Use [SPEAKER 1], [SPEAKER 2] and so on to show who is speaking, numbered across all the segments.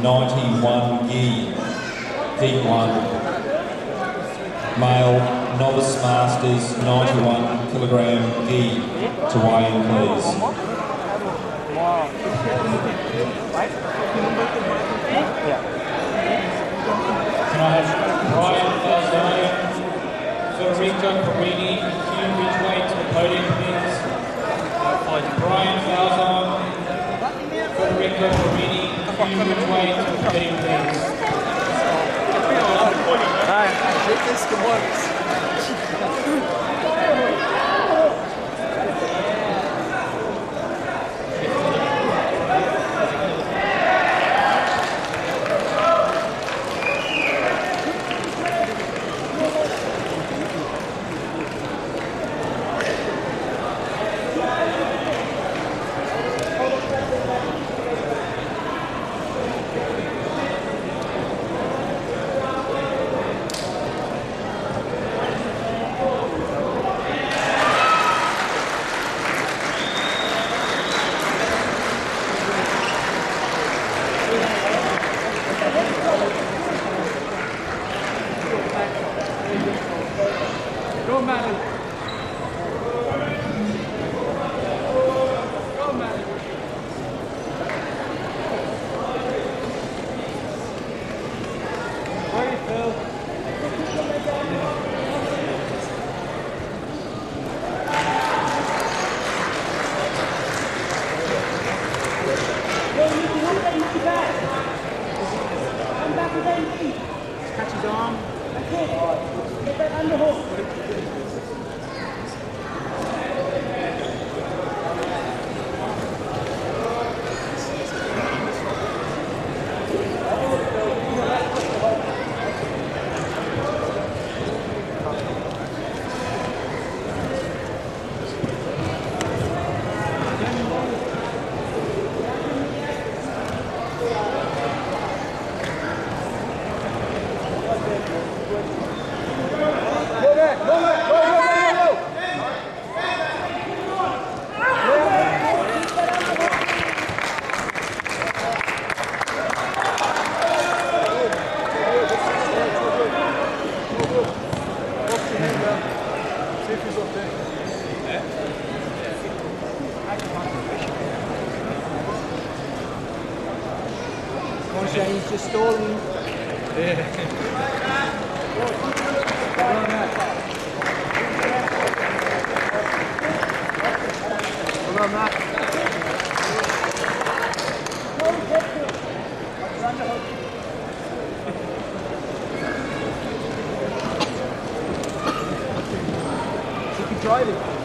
[SPEAKER 1] 91 gi, heat 1. Male novice masters 91 kilogram gi to weigh in please.
[SPEAKER 2] Brian Falzone, Federico Perini, Hugh Ridgway to the podium, please? Brian Falzone, Hugh Ridgway to the podium, please.
[SPEAKER 3] James just stalling. Well Joy.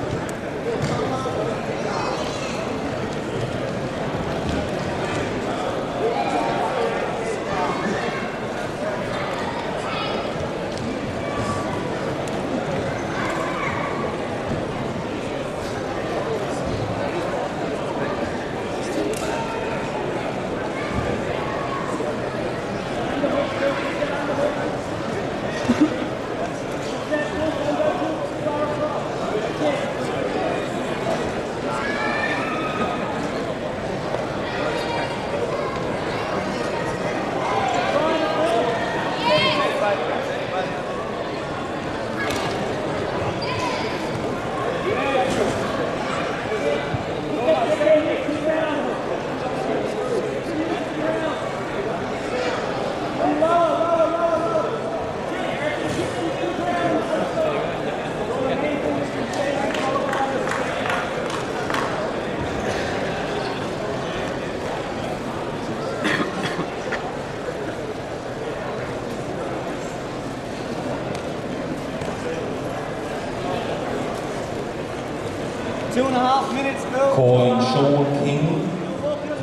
[SPEAKER 3] Two and a half minutes, Bill.
[SPEAKER 1] Calling Sean King,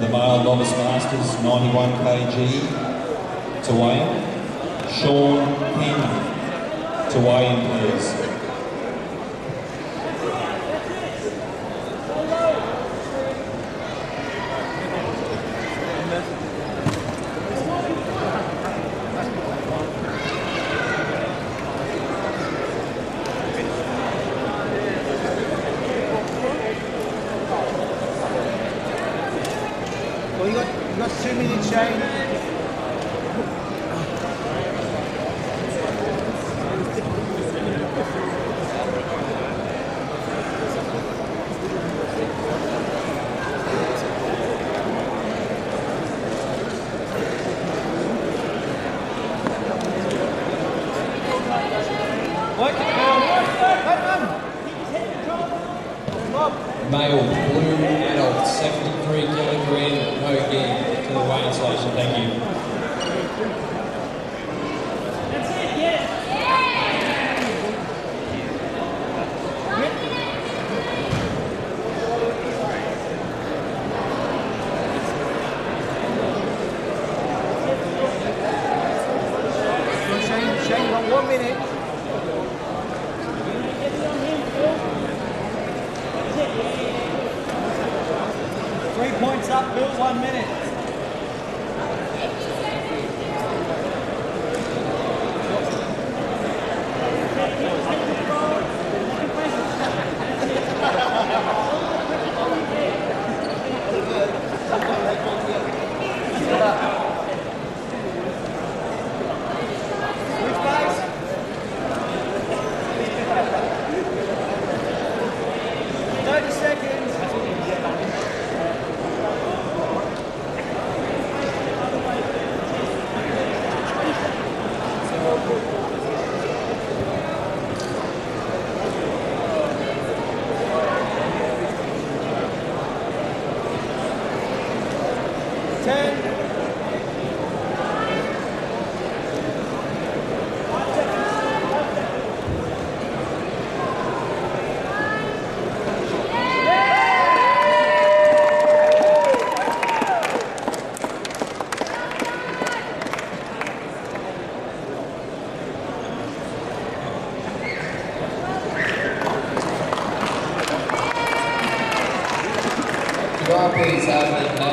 [SPEAKER 1] the male novice masters 91 kg to weigh in. Sean King to weigh in please.
[SPEAKER 3] Well, you got, you got two minutes, Shane.
[SPEAKER 1] Male blue.
[SPEAKER 3] 73 kilogram no gear to the weighing station. Thank you. Points Bill, one minute.
[SPEAKER 4] caracterizada